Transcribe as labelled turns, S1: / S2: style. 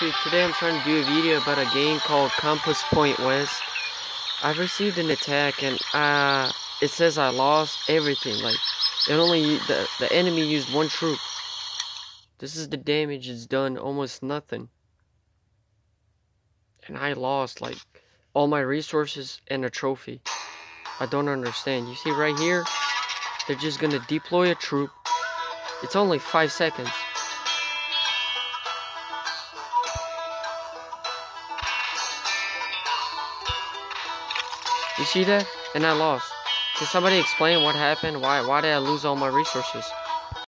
S1: YouTube. Today I'm trying to do a video about a game called Compass Point West. I've received an attack and uh, it says I lost everything. Like, it only, the, the enemy used one troop. This is the damage it's done, almost nothing. And I lost, like, all my resources and a trophy. I don't understand. You see right here, they're just gonna deploy a troop. It's only five seconds. You see that? And I lost. Can somebody explain what happened? Why why did I lose all my resources?